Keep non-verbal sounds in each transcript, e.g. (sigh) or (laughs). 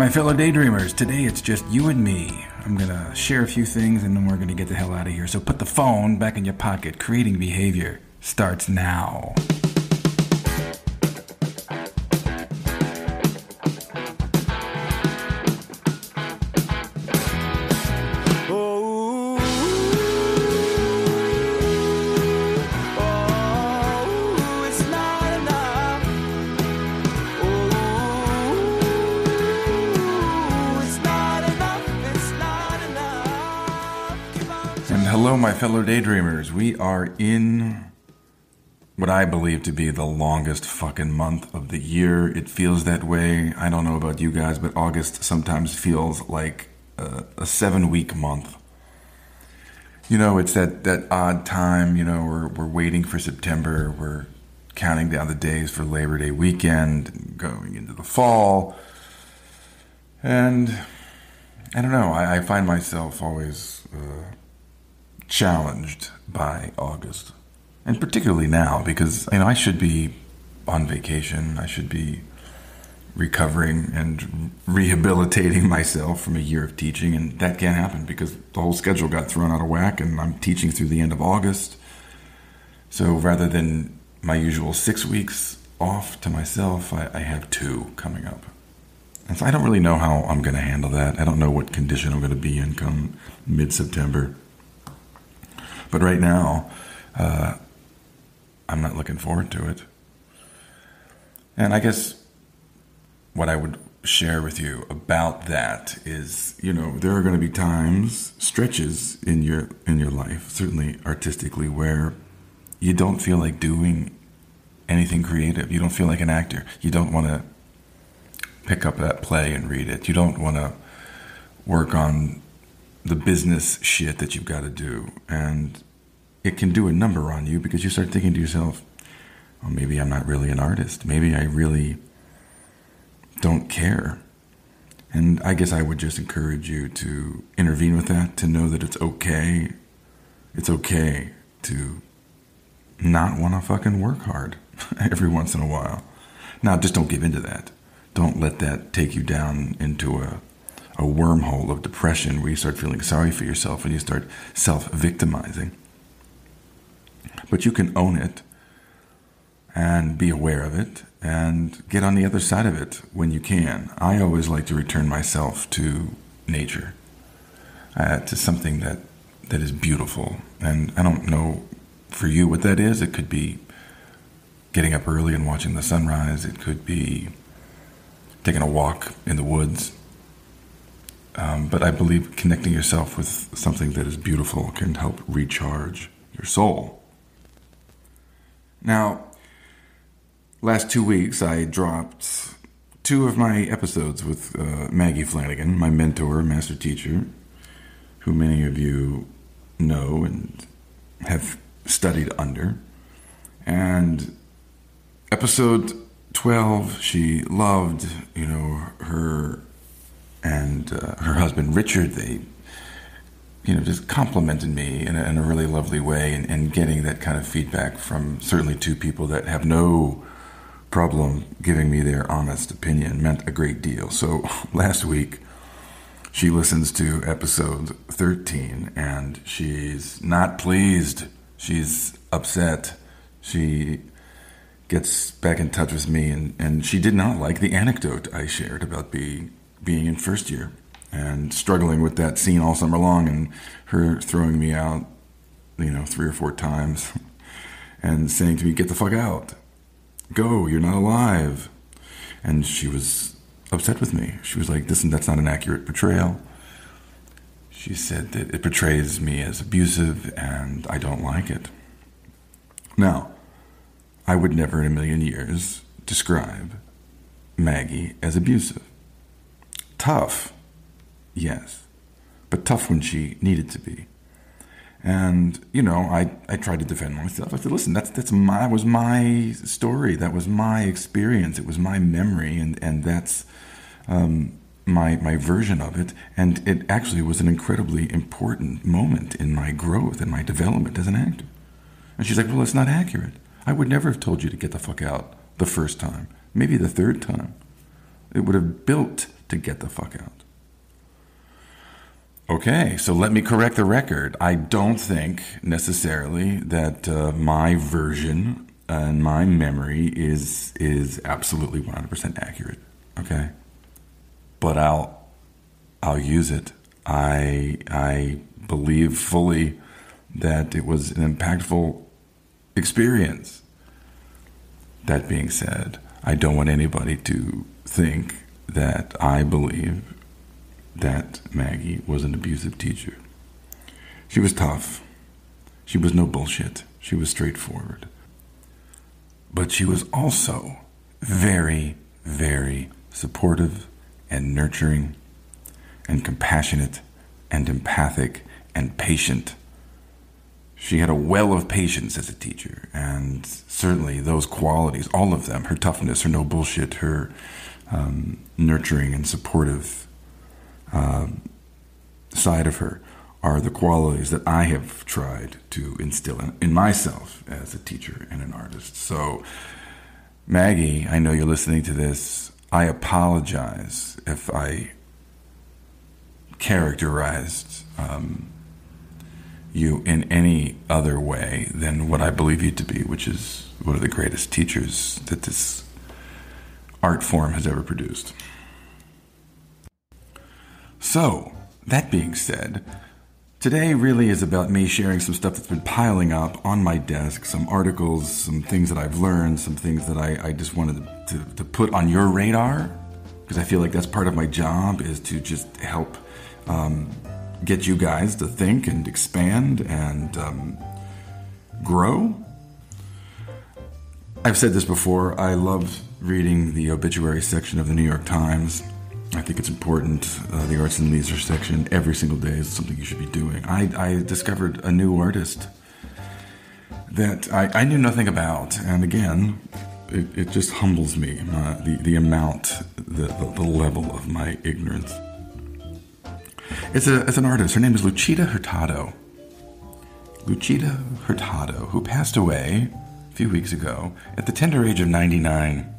My fellow daydreamers, today it's just you and me. I'm gonna share a few things and then we're gonna get the hell out of here. So put the phone back in your pocket. Creating behavior starts now. Fellow daydreamers. We are in what I believe to be the longest fucking month of the year. It feels that way. I don't know about you guys, but August sometimes feels like a, a seven week month. You know, it's that, that odd time, you know, we're, we're waiting for September. We're counting down the days for Labor Day weekend, going into the fall. And I don't know, I, I find myself always. Uh, challenged by August. And particularly now, because you know, I should be on vacation. I should be recovering and rehabilitating (laughs) myself from a year of teaching, and that can't happen because the whole schedule got thrown out of whack, and I'm teaching through the end of August. So rather than my usual six weeks off to myself, I, I have two coming up. And so I don't really know how I'm going to handle that. I don't know what condition I'm going to be in come mid September. But right now, uh, I'm not looking forward to it. And I guess what I would share with you about that is, you know, there are going to be times, stretches in your in your life, certainly artistically, where you don't feel like doing anything creative. You don't feel like an actor. You don't want to pick up that play and read it. You don't want to work on the business shit that you've got to do. And it can do a number on you because you start thinking to yourself, well, maybe I'm not really an artist. Maybe I really don't care. And I guess I would just encourage you to intervene with that, to know that it's okay. It's okay to not want to fucking work hard (laughs) every once in a while. Now, just don't give into that. Don't let that take you down into a a wormhole of depression where you start feeling sorry for yourself and you start self victimizing. But you can own it and be aware of it and get on the other side of it when you can. I always like to return myself to nature, uh, to something that, that is beautiful. And I don't know for you what that is. It could be getting up early and watching the sunrise, it could be taking a walk in the woods um, but I believe connecting yourself with something that is beautiful can help recharge your soul. Now, last two weeks I dropped two of my episodes with uh, Maggie Flanigan, my mentor, master teacher, who many of you know and have studied under. And episode 12, she loved, you know, her and uh, her husband Richard, they, you know, just complimented me in a, in a really lovely way, and, and, getting that kind of feedback from certainly two people that have no problem giving me their honest opinion meant a great deal. So (laughs) last week, she listens to episode 13, and she's not pleased. She's upset. She gets back in touch with me, and, and she did not like the anecdote I shared about being being in first year and struggling with that scene all summer long and her throwing me out, you know, three or four times and saying to me, Get the fuck out. Go, you're not alive. And she was upset with me. She was like, Listen, that's not an accurate portrayal. She said that it portrays me as abusive and I don't like it. Now, I would never in a million years describe Maggie as abusive. Tough, yes, but tough when she needed to be. And you know, I, I tried to defend myself. I said, "Listen, that's that's my was my story. That was my experience. It was my memory, and and that's um, my my version of it. And it actually was an incredibly important moment in my growth and my development as an actor." And she's like, "Well, it's not accurate. I would never have told you to get the fuck out the first time. Maybe the third time. It would have built to get the fuck out. Okay, so let me correct the record. I don't think necessarily that uh, my version and my memory is is absolutely 100% accurate. Okay, but I'll I'll use it. I I believe fully that it was an impactful experience. That being said, I don't want anybody to think that I believe that Maggie was an abusive teacher. She was tough. She was no bullshit. She was straightforward. But she was also very, very supportive and nurturing and compassionate and empathic and patient. She had a well of patience as a teacher, and certainly those qualities, all of them, her toughness, her no bullshit, her um, nurturing and supportive uh, side of her, are the qualities that I have tried to instill in, in myself as a teacher and an artist. So, Maggie, I know you're listening to this. I apologize if I characterized um, you in any other way than what I believe you to be, which is one of the greatest teachers that this art form has ever produced. So, that being said, today really is about me sharing some stuff that's been piling up on my desk, some articles, some things that I've learned, some things that I, I just wanted to, to put on your radar, because I feel like that's part of my job is to just help um, get you guys to think and expand and um, grow. I've said this before, I love reading the obituary section of the New York Times. I think it's important. Uh, the arts and leisure section every single day is something you should be doing. I, I discovered a new artist that I, I, knew nothing about, and again, it, it just humbles me uh, the the amount, the, the, the level of my ignorance. It's a it's an artist. Her name is Luchita Hurtado. Luchita Hurtado, who passed away a few weeks ago at the tender age of 99.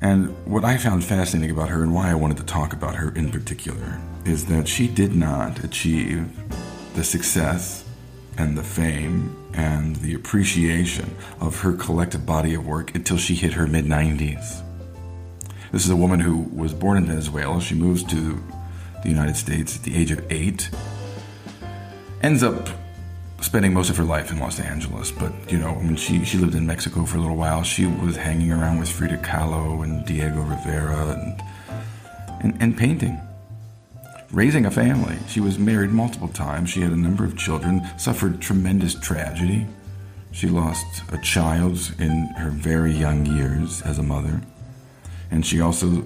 And what I found fascinating about her and why I wanted to talk about her in particular is that she did not achieve the success and the fame and the appreciation of her collective body of work until she hit her mid 90s. This is a woman who was born in Venezuela. She moves to the United States at the age of eight, ends up spending most of her life in Los Angeles, but you know, when she, she lived in Mexico for a little while, she was hanging around with Frida Kahlo and Diego Rivera and, and, and painting. Raising a family. She was married multiple times. She had a number of children, suffered tremendous tragedy. She lost a child in her very young years as a mother. And she also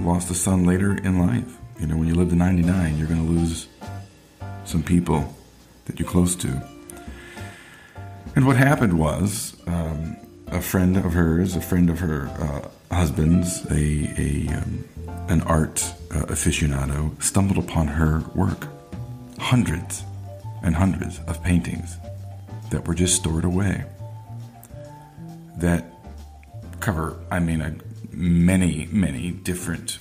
lost a son later in life. You know, when you live to 99, you're going to lose some people that you're close to. And what happened was um, a friend of hers, a friend of her uh, husband's, a, a um, an art uh, aficionado, stumbled upon her work. Hundreds and hundreds of paintings that were just stored away that cover, I mean, a, many, many different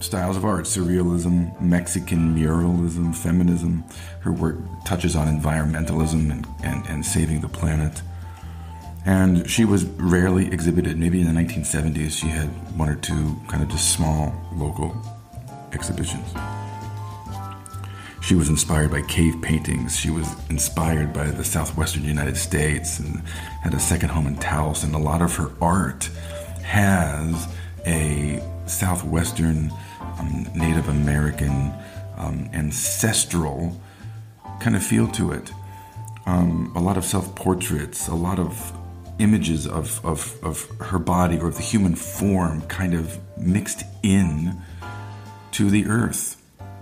styles of art surrealism, Mexican muralism, feminism. Her work touches on environmentalism and, and, and saving the planet. And she was rarely exhibited. Maybe in the 1970s, she had one or two kind of just small local exhibitions. She was inspired by cave paintings. She was inspired by the southwestern United States and had a second home in Taos. And a lot of her art has a southwestern um, Native American, um, ancestral kind of feel to it. Um, a lot of self portraits, a lot of images of, of, of her body or of the human form kind of mixed in to the earth.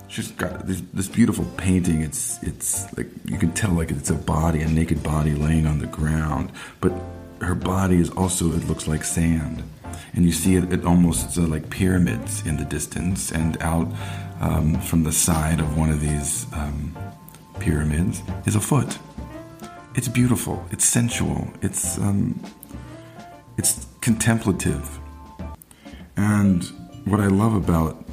She's got this, this beautiful painting. It's it's like you can tell like it's a body, a naked body laying on the ground, but her body is also it looks like sand and you see it, it almost uh, like pyramids in the distance, and out um, from the side of one of these um, pyramids is a foot. It's beautiful. It's sensual. It's um, it's contemplative, and what I love about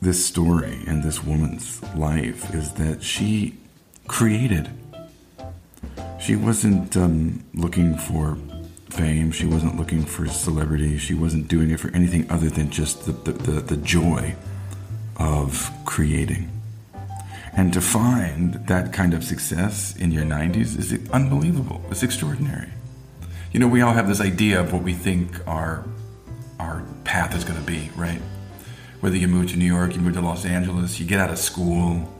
this story and this woman's life is that she created. She wasn't um, looking for fame. She wasn't looking for celebrity. She wasn't doing it for anything other than just the, the, the, the joy of creating. And to find that kind of success in your 90s is unbelievable. It's extraordinary. You know, we all have this idea of what we think our our path is going to be, right? Whether you move to New York, you move to Los Angeles, you get out of school,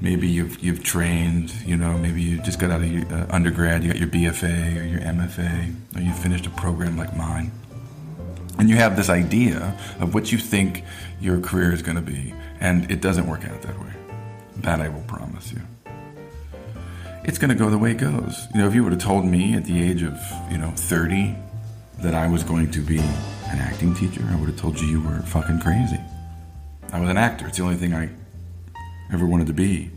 maybe you've you've trained, you know, maybe you just got out of your uh, undergrad, you got your BFA or your MFA, or you finished a program like mine. And you have this idea of what you think your career is going to be, and it doesn't work out that way. That I will promise you. It's going to go the way it goes. You know, if you would have told me at the age of, you know, 30 that I was going to be an acting teacher, I would have told you you were fucking crazy. I was an actor. It's the only thing I ever wanted to be.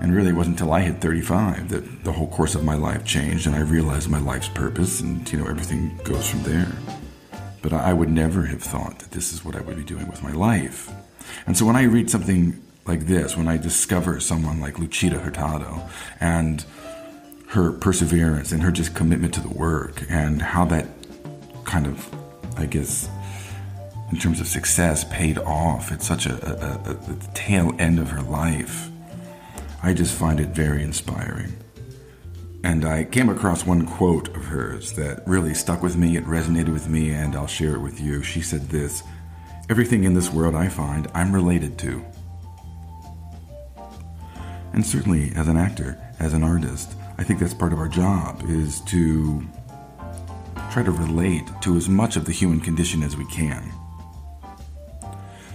And really, it wasn't until I hit 35 that the whole course of my life changed and I realized my life's purpose and, you know, everything goes from there. But I would never have thought that this is what I would be doing with my life. And so when I read something like this, when I discover someone like Luchita Hurtado and her perseverance and her just commitment to the work and how that kind of, I guess, in terms of success, paid off at such a, a, a, a tail end of her life, I just find it very inspiring. And I came across one quote of hers that really stuck with me, it resonated with me, and I'll share it with you. She said this Everything in this world I find, I'm related to. And certainly, as an actor, as an artist, I think that's part of our job is to try to relate to as much of the human condition as we can.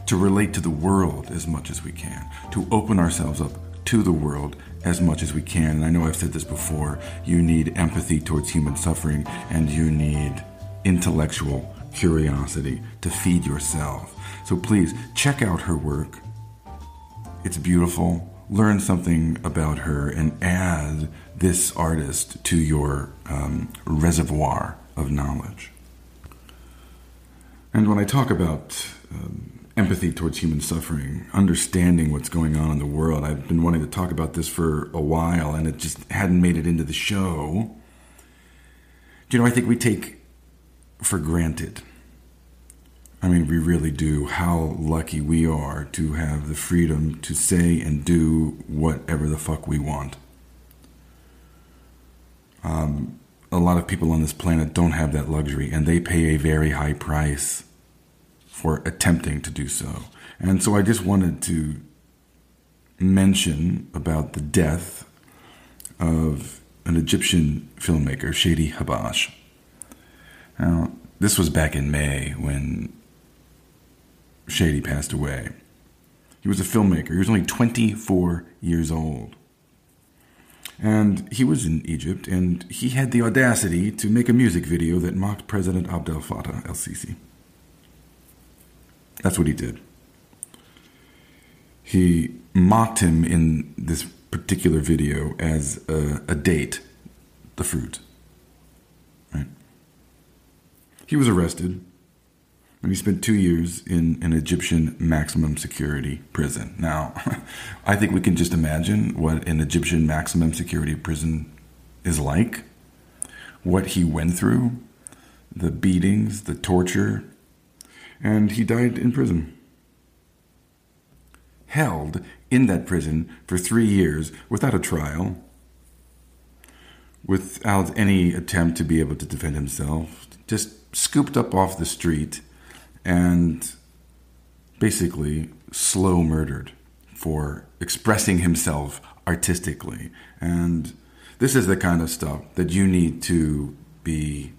To relate to the world as much as we can. To open ourselves up to the world as much as we can. And I know I've said this before you need empathy towards human suffering, and you need intellectual curiosity to feed yourself. So please check out her work. It's beautiful learn something about her and add this artist to your um, reservoir of knowledge. And when I talk about um, empathy towards human suffering, understanding what's going on in the world, I've been wanting to talk about this for a while and it just hadn't made it into the show. Do you know, I think we take for granted I mean, we really do. How lucky we are to have the freedom to say and do whatever the fuck we want. Um, a lot of people on this planet don't have that luxury, and they pay a very high price for attempting to do so. And so I just wanted to mention about the death of an Egyptian filmmaker, Shadi Habash. Now, this was back in May when Shadi passed away. He was a filmmaker. He was only 24 years old. And he was in Egypt, and he had the audacity to make a music video that mocked President Abdel Fattah el Sisi. That's what he did. He mocked him in this particular video as a, a date, the fruit. Right? He was arrested and he spent two years in an Egyptian maximum security prison. Now, (laughs) I think we can just imagine what an Egyptian maximum security prison is like, what he went through, the beatings, the torture, and he died in prison. Held in that prison for three years without a trial, without any attempt to be able to defend himself, just scooped up off the street and basically slow murdered for expressing himself artistically. And this is the kind of stuff that you need to be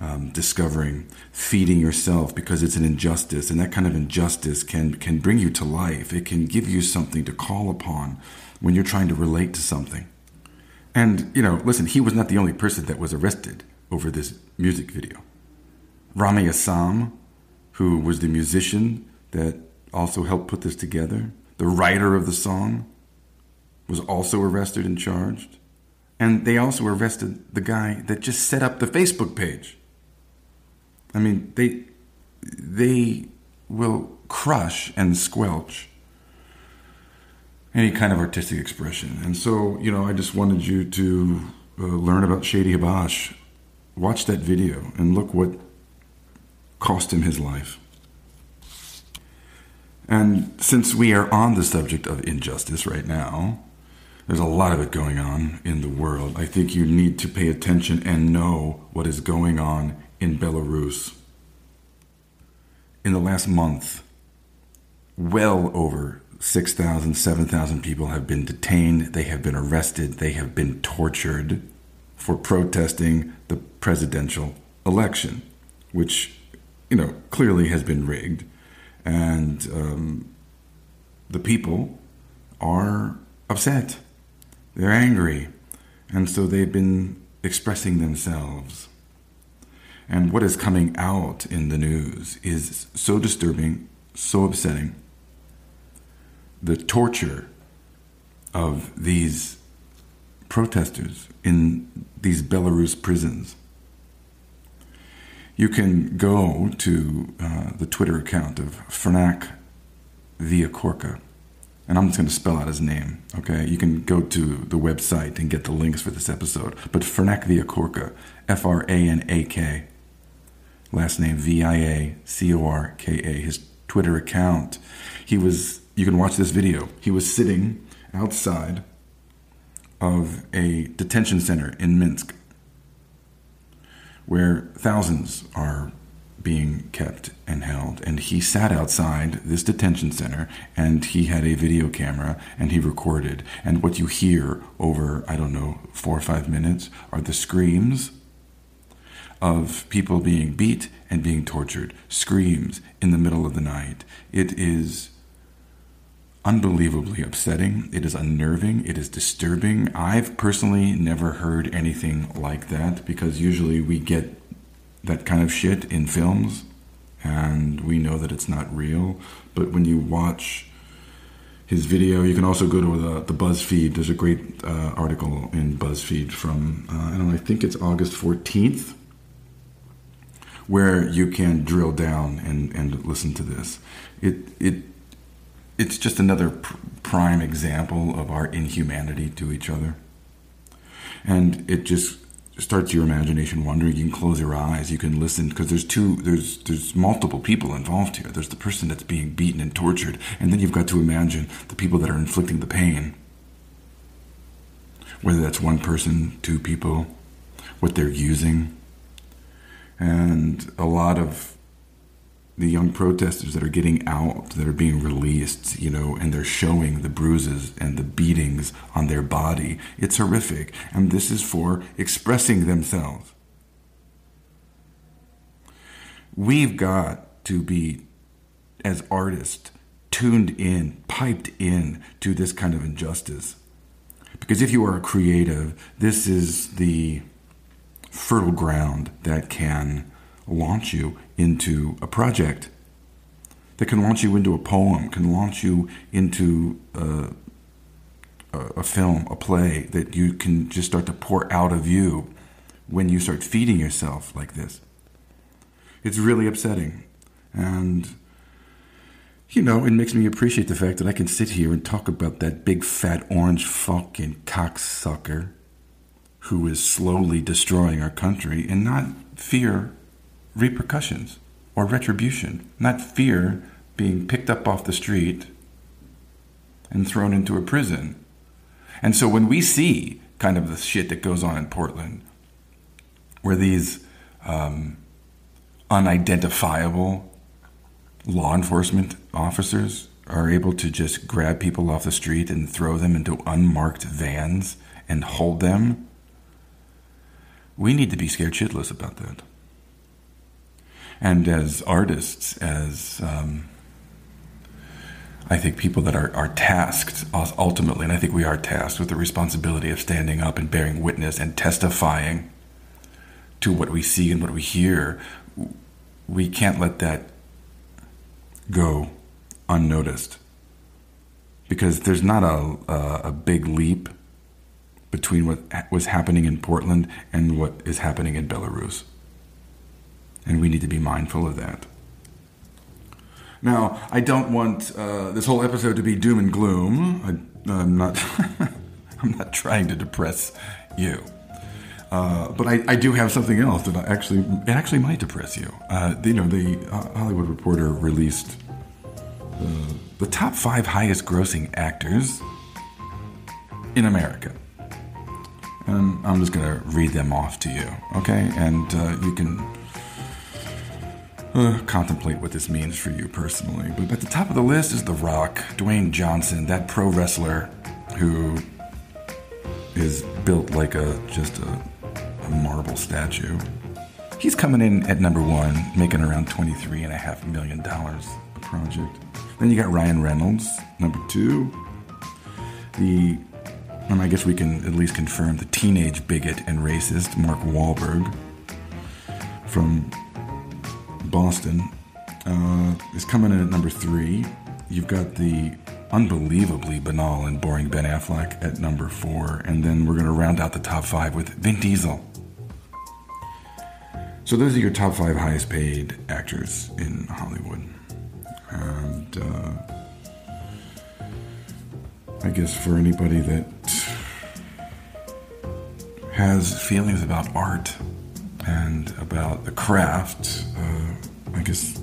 um, discovering, feeding yourself because it's an injustice, and that kind of injustice can can bring you to life. It can give you something to call upon when you're trying to relate to something. And you know, listen, he was not the only person that was arrested over this music video. Ramy Essam who was the musician that also helped put this together. The writer of the song was also arrested and charged. And they also arrested the guy that just set up the Facebook page. I mean, they they will crush and squelch any kind of artistic expression. And so, you know, I just wanted you to uh, learn about Shadi Habash. Watch that video and look what cost him his life. And since we are on the subject of injustice right now, there's a lot of it going on in the world. I think you need to pay attention and know what is going on in Belarus. In the last month, well over 6,000, 7,000 people have been detained, they have been arrested, they have been tortured for protesting the presidential election, which, you know, clearly has been rigged. And um, the people are upset, they're angry, and so they've been expressing themselves. And what is coming out in the news is so disturbing, so upsetting the torture of these protesters in these Belarus prisons. You can go to uh, the Twitter account of Franak Viacorka, and I'm just going to spell out his name, okay? You can go to the website and get the links for this episode. But Franak Viacorka, F R A N A K, last name V I A C O R K A, his Twitter account. He was you can watch this video. He was sitting outside of a detention center in Minsk where thousands are being kept and held. And he sat outside this detention center and he had a video camera and he recorded. And what you hear over, I don't know, four or five minutes are the screams of people being beat and being tortured. Screams in the middle of the night. It is unbelievably upsetting. It is unnerving. It is disturbing. I've personally never heard anything like that because usually we get that kind of shit in films and we know that it's not real. But when you watch his video, you can also go to the, the BuzzFeed. There's a great uh, article in BuzzFeed from, uh, I don't know, I think it's August 14th, where you can drill down and, and listen to this. It, it it's just another pr- prime example of our inhumanity to each other. And it just starts your imagination wandering. You can close your eyes. You can listen because there's two. There's there's multiple people involved here. There's the person that's being beaten and tortured, and then you've got to imagine the people that are inflicting the pain. Whether that's one person, two people, what they're using, and a lot of the young protesters that are getting out, that are being released, you know, and they're showing the bruises and the beatings on their body. It's horrific. And this is for expressing themselves. We've got to be, as artists, tuned in, piped in to this kind of injustice. Because if you are a creative, this is the fertile ground that can launch you into a project that can launch you into a poem, can launch you into uh, a, a, film, a play that you can just start to pour out of you when you start feeding yourself like this. It's really upsetting. And, you know, it makes me appreciate the fact that I can sit here and talk about that big fat orange fucking cocksucker who is slowly destroying our country and not fear repercussions or retribution, not fear being picked up off the street and thrown into a prison. And so when we see kind of the shit that goes on in Portland, where these um, unidentifiable law enforcement officers are able to just grab people off the street and throw them into unmarked vans and hold them, we need to be scared shitless about that and as artists, as um, I think people that are, are tasked ultimately, and I think we are tasked with the responsibility of standing up and bearing witness and testifying to what we see and what we hear, we can't let that go unnoticed. Because there's not a, a, a big leap between what was happening in Portland and what is happening in Belarus. And we need to be mindful of that. Now, I don't want uh, this whole episode to be doom and gloom. I, I'm not. (laughs) I'm not trying to depress you. Uh, but I, I, do have something else that actually it actually might depress you. Uh, you know, the uh, Hollywood Reporter released uh, the top five highest grossing actors in America. And I'm just going to read them off to you, okay? And uh, you can uh, contemplate what this means for you personally. But at the top of the list is The Rock, Dwayne Johnson, that pro wrestler who is built like a just a, a marble statue. He's coming in at number one, making around $23.5 million a project. Then you got Ryan Reynolds, number two. The, and I guess we can at least confirm the teenage bigot and racist Mark Wahlberg from Boston uh, is coming in at number three. You've got the unbelievably banal and boring Ben Affleck at number four, and then we're going to round out the top five with Vin Diesel. So those are your top five highest paid actors in Hollywood. And uh, I guess for anybody that has feelings about art and about the craft, uh, I guess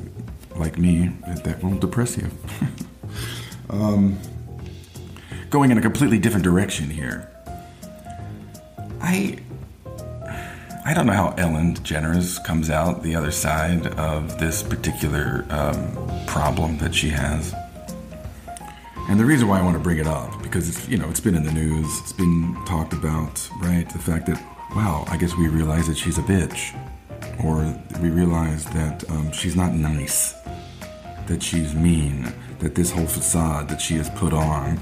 like me, that won't depress you. (laughs) Um, going in a completely different direction here. I I don't know how Ellen DeGeneres comes out the other side of this particular um, problem that she has. And the reason why I want to bring it up because it's you know it's been in the news, it's been talked about, right? The fact that wow, I guess we realize that she's a bitch, or we realize that um, she's not nice, that she's mean, that this whole facade that she has put on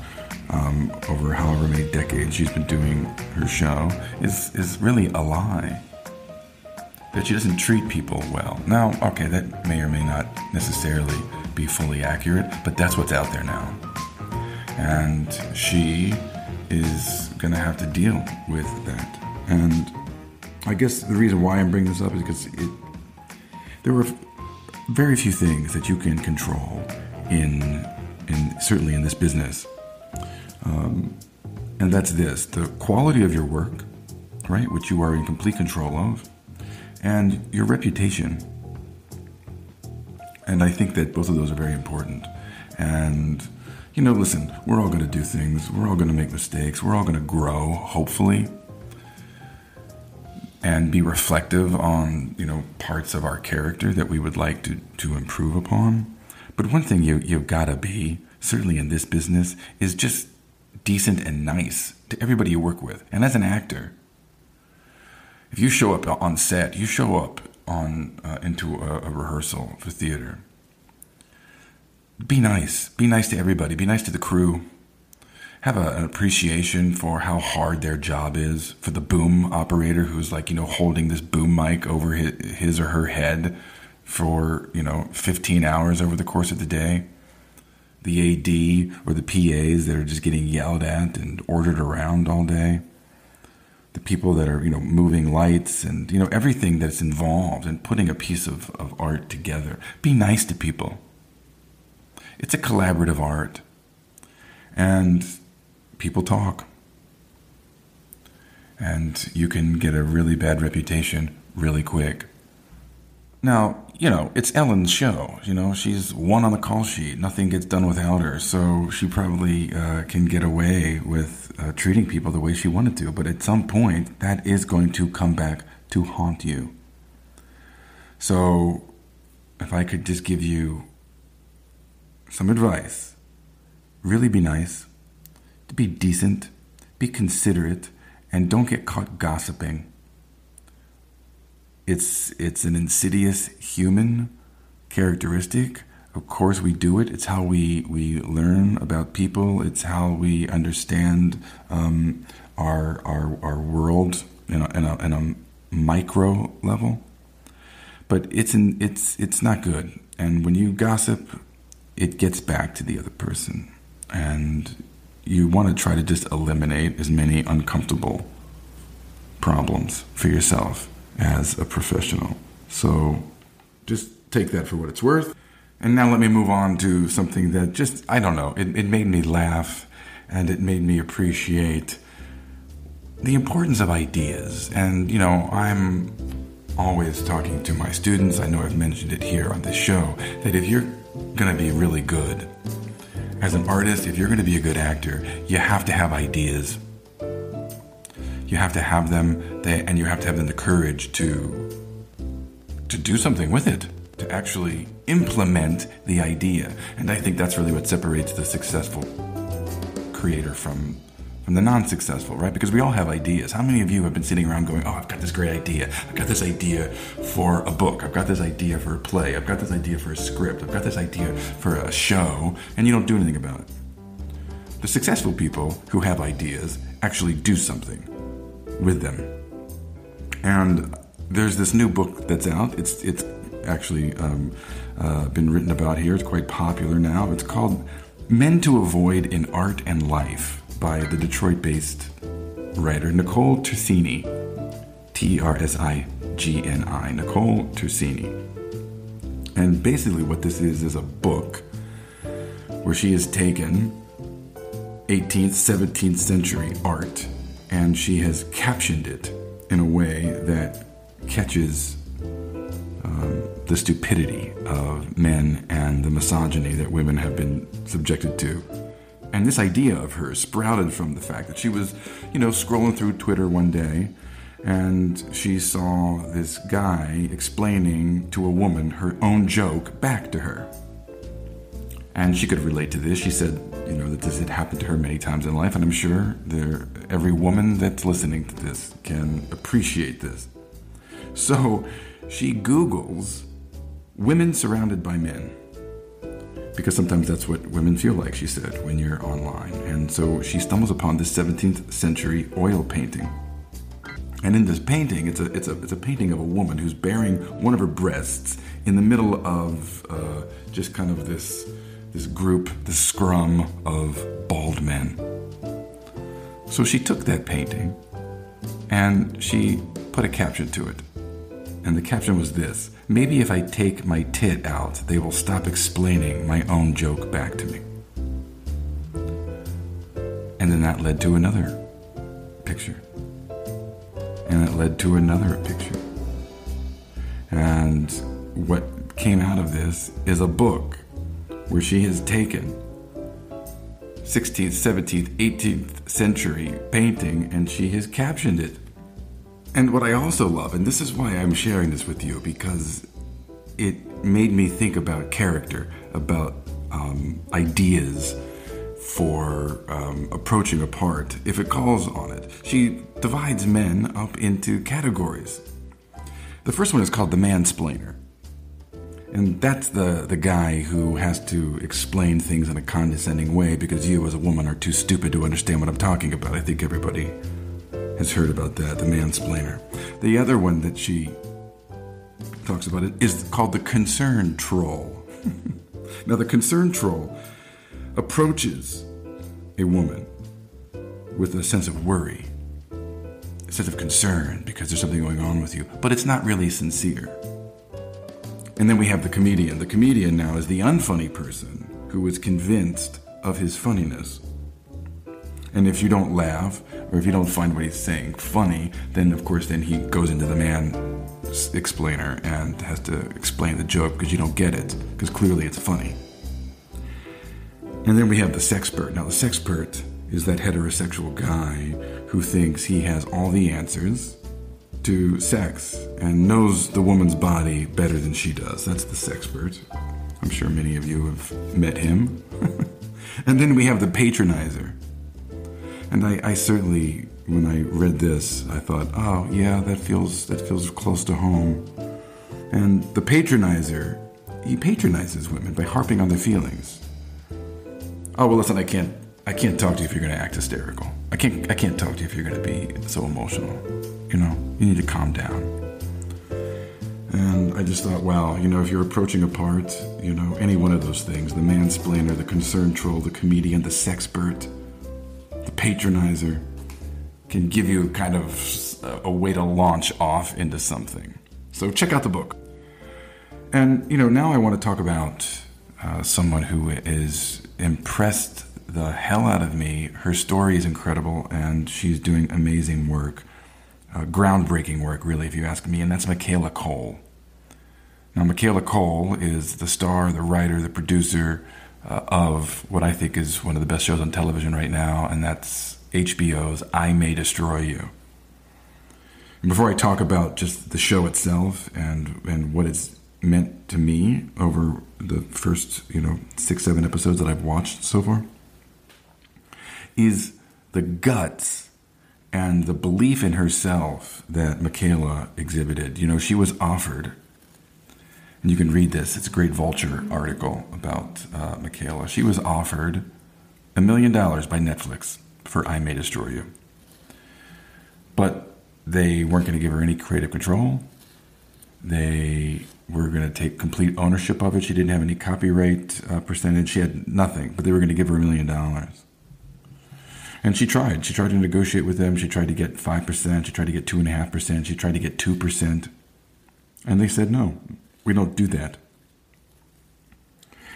um, over however many decades she's been doing her show is is really a lie. That she doesn't treat people well. Now, okay, that may or may not necessarily be fully accurate, but that's what's out there now. And she is gonna have to deal with that. And I guess the reason why I'm bringing this up is because it there were very few things that you can control in, in certainly in this business. Um, and that's this the quality of your work, right, which you are in complete control of, and your reputation. And I think that both of those are very important. And, you know, listen, we're all going to do things, we're all going to make mistakes, we're all going to grow, hopefully, and be reflective on, you know, parts of our character that we would like to, to improve upon. But one thing you, you've got to be, certainly in this business, is just decent and nice to everybody you work with. And as an actor, if you show up on set, you show up on uh, into a, a rehearsal for theater. Be nice. Be nice to everybody. Be nice to the crew. Have a, an appreciation for how hard their job is. For the boom operator who's like, you know, holding this boom mic over his, his or her head for, you know, 15 hours over the course of the day. The AD or the PAs that are just getting yelled at and ordered around all day. The people that are, you know, moving lights and, you know, everything that's involved in putting a piece of, of art together. Be nice to people. It's a collaborative art. And people talk. And you can get a really bad reputation really quick. Now, you know, it's Ellen's show. You know, she's one on the call sheet. Nothing gets done without her. So she probably uh, can get away with uh, treating people the way she wanted to. But at some point, that is going to come back to haunt you. So if I could just give you some advice, really be nice, be decent, be considerate, and don't get caught gossiping it's it's an insidious human characteristic. Of course, we do it. It's how we we learn about people. It's how we understand um, our our our world in a, in a, in a micro level. But it's in, it's it's not good. And when you gossip, it gets back to the other person, and you want to try to just eliminate as many uncomfortable problems for yourself as a professional. So just take that for what it's worth. And now let me move on to something that just, I don't know, it, it made me laugh and it made me appreciate the importance of ideas. And, you know, I'm always talking to my students, I know I've mentioned it here on this show, that if you're going to be really good as an artist, if you're going to be a good actor, you have to have ideas. You have to have them, and you have to have them the courage to to do something with it, to actually implement the idea. And I think that's really what separates the successful creator from from the non-successful, right? Because we all have ideas. How many of you have been sitting around going, "Oh, I've got this great idea. I've got this idea for a book. I've got this idea for a play. I've got this idea for a script. I've got this idea for a show," and you don't do anything about it. The successful people who have ideas actually do something with them. And there's this new book that's out. It's it's actually um, uh, been written about here. It's quite popular now. It's called Men to Avoid in Art and Life by the Detroit based writer Nicole Tersigni. T R S I G N I. Nicole Tersigni. And basically, what this is is a book where she has taken 18th, 17th century art and she has captioned it in a way that catches um, the stupidity of men and the misogyny that women have been subjected to. And this idea of hers sprouted from the fact that she was, you know, scrolling through Twitter one day and she saw this guy explaining to a woman her own joke back to her. And she could relate to this. She said, you know, that this had happened to her many times in life, and I'm sure there, every woman that's listening to this can appreciate this. So she Googles women surrounded by men. Because sometimes that's what women feel like, she said, when you're online. And so she stumbles upon this 17th century oil painting. And in this painting, it's a, it's a, it's a painting of a woman who's bearing one of her breasts in the middle of uh, just kind of this, this group, this scrum of bald men. So she took that painting and she put a caption to it and the caption was this Maybe if I take my tit out, they will stop explaining my own joke back to me. And then that led to another picture. And it led to another picture. And what came out of this is a book where she has taken 16th, 17th, 18th century painting and she has captioned it and what I also love, and this is why I'm sharing this with you, because it made me think about character, about um, ideas for um, approaching a part if it calls on it. She divides men up into categories. The first one is called the mansplainer. And that's the, the guy who has to explain things in a condescending way because you, as a woman, are too stupid to understand what I'm talking about. I think everybody has heard about that, the mansplainer. The other one that she talks about it is called the concern troll. (laughs) now, the concern troll approaches a woman with a sense of worry, a sense of concern because there's something going on with you, but it's not really sincere. And then we have the comedian. The comedian now is the unfunny person who is convinced of his funniness. And if you don't laugh, or if you don't find what he's saying funny, then of course then he goes into the man explainer and has to explain the joke because you don't get it because clearly it's funny. And then we have the sexpert. Now the sexpert is that heterosexual guy who thinks he has all the answers to sex and knows the woman's body better than she does. That's the sexpert. I'm sure many of you have met him. (laughs) and then we have the patronizer. And I, I certainly, when I read this, I thought, oh yeah, that feels that feels close to home. And the patronizer, he patronizes women by harping on their feelings. Oh well, listen, I can't, I can't talk to you if you're going to act hysterical. I can't, I can't talk to you if you're going to be so emotional. You know, you need to calm down. And I just thought, wow, you know, if you're approaching a part, you know, any one of those things, the mansplainer, the concern troll, the comedian, the sexpert, patronizer can give you kind of a way to launch off into something. So check out the book. And, you know, now I want to talk about uh, someone who is impressed the hell out of me. Her story is incredible, and she's doing amazing work, uh, groundbreaking work, really, if you ask me. And that's Michaela Coel. Now, Michaela Coel is the star, the writer, the producer uh, of what I think is one of the best shows on television right now, and that's HBO's I May Destroy You. And before I talk about just the show itself and and what it's meant to me over the first you know six seven episodes that I've watched so far, is the guts and the belief in herself that Michaela exhibited. You know, she was offered, and you can read this, it's a great Vulture article about uh, Michaela. She was offered a million dollars by Netflix for I May Destroy You. But they weren't going to give her any creative control. They were going to take complete ownership of it. She didn't have any copyright uh, percentage. She had nothing, but they were going to give her a million dollars. And she tried. She tried to negotiate with them. She tried to get 5%. She tried to get 2.5%. She tried to get 2%. And they said, no, we don't do that.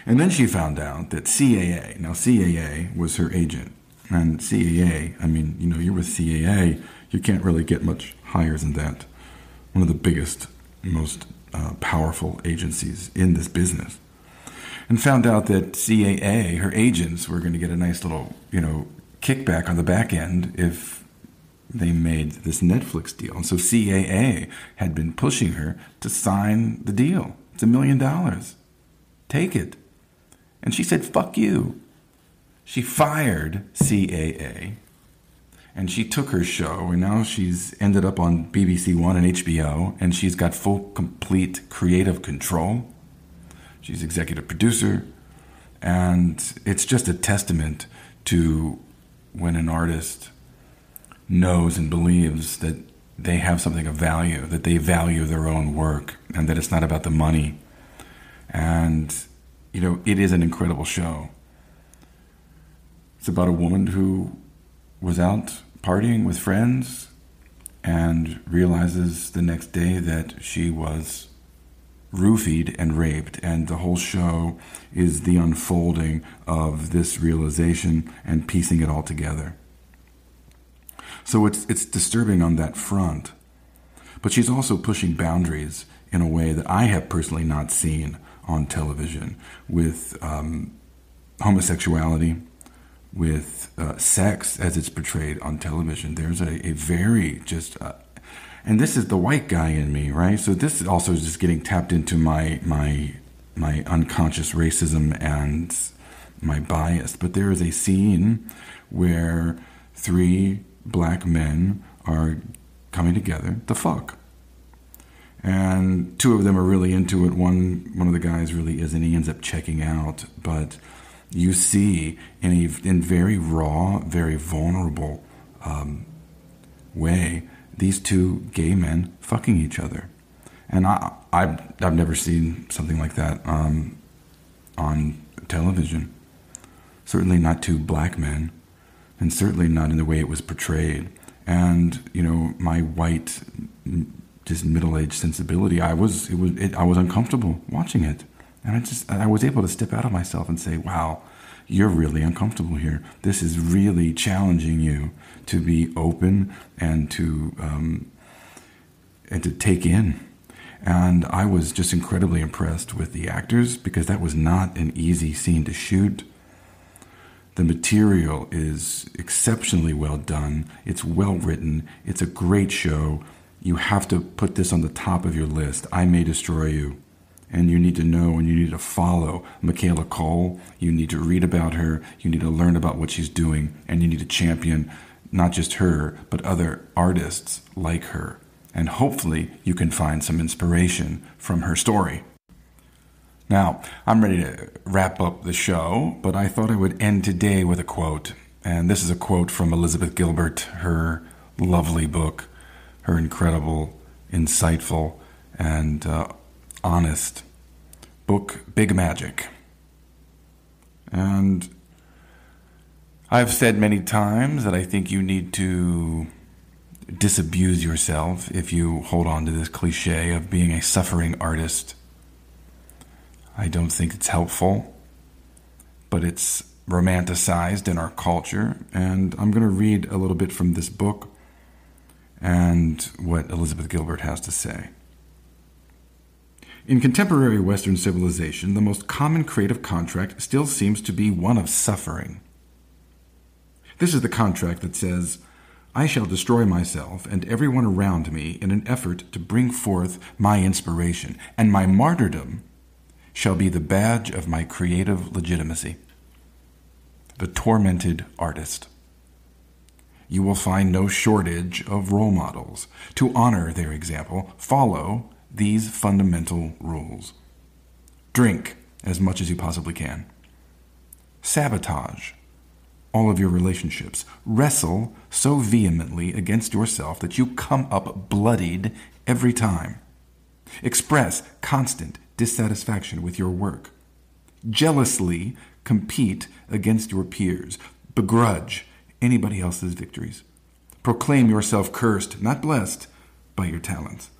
And then she found out that CAA, now CAA was her agent. And CAA, I mean, you know, you're with CAA, you can't really get much higher than that. One of the biggest, most uh, powerful agencies in this business. And found out that CAA, her agents, were going to get a nice little, you know, kickback on the back end if they made this Netflix deal. And so CAA had been pushing her to sign the deal. It's a million dollars. Take it. And she said, fuck you. She fired CAA and she took her show and now she's ended up on BBC One and HBO and she's got full, complete creative control. She's executive producer. And it's just a testament to when an artist knows and believes that they have something of value, that they value their own work, and that it's not about the money. And, you know, it is an incredible show. It's about a woman who was out partying with friends and realizes the next day that she was roofied and raped. And the whole show is the unfolding of this realization and piecing it all together. So it's, it's disturbing on that front. But she's also pushing boundaries in a way that I have personally not seen on television with um, homosexuality, with uh, sex as it's portrayed on television. There's a, a very just uh, and this is the white guy in me, right? So this also is just getting tapped into my my my unconscious racism and my bias. But there is a scene where three black men are coming together to fuck. And two of them are really into it. One one of the guys really isn't. He ends up checking out. But you see in a in very raw, very vulnerable um, way these two gay men fucking each other. And I, I've, I've never seen something like that um, on television. Certainly not two black men, and certainly not in the way it was portrayed. And you know, my white, just middle-aged sensibility, I was it was it, I was uncomfortable watching it, and I just I was able to step out of myself and say, "Wow, you're really uncomfortable here. This is really challenging you to be open and to um, and to take in. And I was just incredibly impressed with the actors because that was not an easy scene to shoot. The material is exceptionally well done. It's well written. It's a great show. You have to put this on the top of your list. I May Destroy You and you need to know and you need to follow Michaela Coel. You need to read about her. You need to learn about what she's doing, and you need to champion not just her, but other artists like her. And hopefully, you can find some inspiration from her story. Now, I'm ready to wrap up the show, but I thought I would end today with a quote. And this is a quote from Elizabeth Gilbert, her lovely book, her incredible, insightful, and uh, honest book, Big Magic. And I've said many times that I think you need to disabuse yourself if you hold on to this cliche of being a suffering artist. I don't think it's helpful. but it's romanticized in our culture. And I'm going to read a little bit from this book and what Elizabeth Gilbert has to say. In contemporary Western civilization, the most common creative contract still seems to be one of suffering. This is the contract that says, I shall destroy myself and everyone around me in an effort to bring forth my inspiration, and my martyrdom shall be the badge of my creative legitimacy. The tormented artist. You will find no shortage of role models. To honor their example, follow these fundamental rules. Drink as much as you possibly can. Sabotage all of your relationships. Wrestle so vehemently against yourself that you come up bloodied every time. Express constant dissatisfaction with your work. Jealously compete against your peers. Begrudge anybody else's victories. Proclaim yourself cursed, not blessed, by your talents.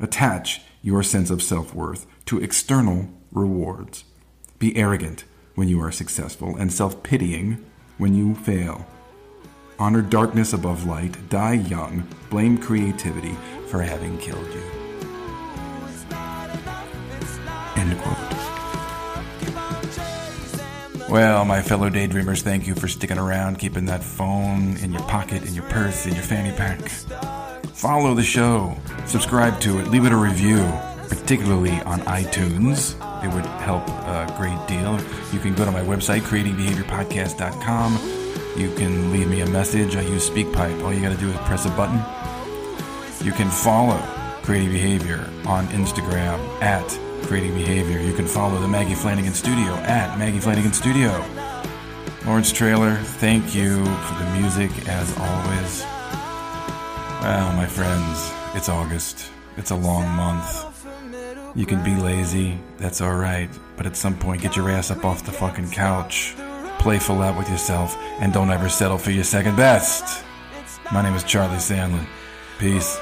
Attach your sense of self worth to external rewards. Be arrogant when you are successful and self pitying when you fail. Honor darkness above light, die young, blame creativity for having killed you. End quote. Well, my fellow daydreamers, thank you for sticking around, keeping that phone in your pocket, in your purse, in your fanny pack. Follow the show, subscribe to it, leave it a review, particularly on iTunes. It would help a great deal. You can go to my website, creatingbehaviorpodcast.com. You can leave me a message. I use SpeakPipe. All you got to do is press a button. You can follow Creating Behavior on Instagram at Creating Behavior. You can follow the Maggie Flanigan Studio at Maggie Flanigan Studio. Lawrence Trailer, thank you for the music as always. Well, my friends, it's August. It's a long month. You can be lazy, that's alright, but at some point get your ass up off the fucking couch, playful out with yourself, and don't ever settle for your second best. My name is Charlie Sandlan. Peace.